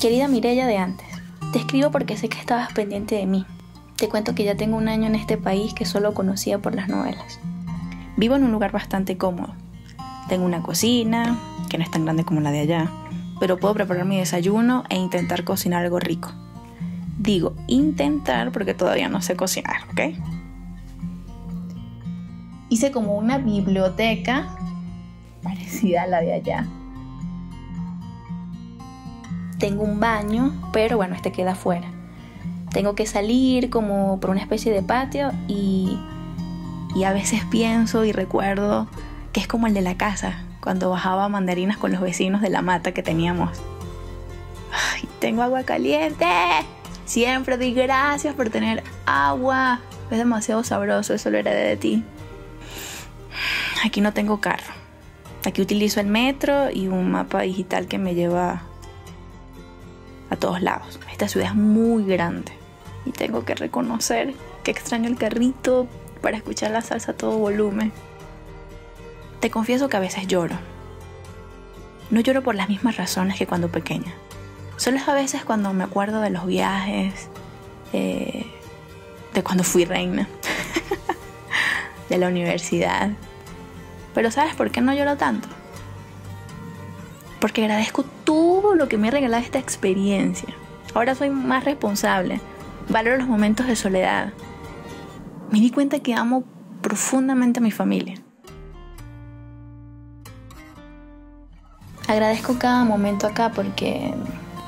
Querida Mirella de antes, te escribo porque sé que estabas pendiente de mí. Te cuento que ya tengo un año en este país que solo conocía por las novelas. Vivo en un lugar bastante cómodo. Tengo una cocina, que no es tan grande como la de allá, pero puedo preparar mi desayuno e intentar cocinar algo rico. Digo intentar porque todavía no sé cocinar, ¿ok? Hice como una biblioteca parecida a la de allá tengo un baño, pero bueno, este queda afuera. Tengo que salir como por una especie de patio y, y a veces pienso y recuerdo que es como el de la casa, cuando bajaba mandarinas con los vecinos de la mata que teníamos. Ay, tengo agua caliente. Siempre doy gracias por tener agua. Es demasiado sabroso, eso lo heredé de ti. Aquí no tengo carro. Aquí utilizo el metro y un mapa digital que me lleva a todos lados. Esta ciudad es muy grande y tengo que reconocer que extraño el carrito para escuchar la salsa a todo volumen. Te confieso que a veces lloro. No lloro por las mismas razones que cuando pequeña. Solo es a veces cuando me acuerdo de los viajes, eh, de cuando fui reina, de la universidad. Pero ¿sabes por qué no lloro tanto? porque agradezco lo que me ha regalado esta experiencia. Ahora soy más responsable, valoro los momentos de soledad. Me di cuenta que amo profundamente a mi familia. Agradezco cada momento acá porque,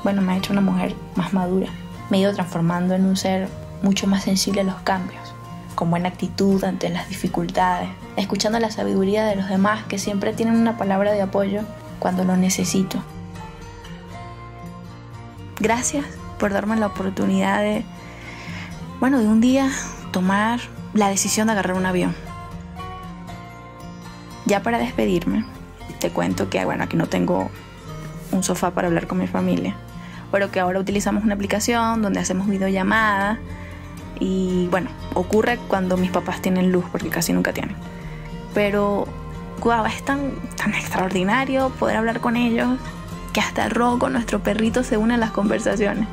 bueno, me ha hecho una mujer más madura. Me he ido transformando en un ser mucho más sensible a los cambios, con buena actitud ante las dificultades, escuchando la sabiduría de los demás que siempre tienen una palabra de apoyo cuando lo necesito. Gracias por darme la oportunidad de, bueno, de un día tomar la decisión de agarrar un avión. Ya para despedirme, te cuento que, bueno, aquí no tengo un sofá para hablar con mi familia, pero que ahora utilizamos una aplicación donde hacemos videollamadas y, bueno, ocurre cuando mis papás tienen luz, porque casi nunca tienen. Pero guau, es tan, tan extraordinario poder hablar con ellos que hasta Rocco, nuestro perrito, se une a las conversaciones.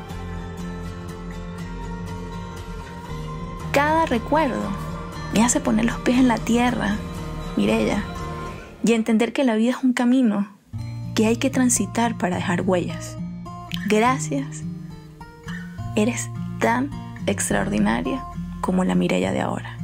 Cada recuerdo me hace poner los pies en la tierra, Mirella, y entender que la vida es un camino que hay que transitar para dejar huellas. Gracias. Eres tan extraordinaria como la Mirella de ahora.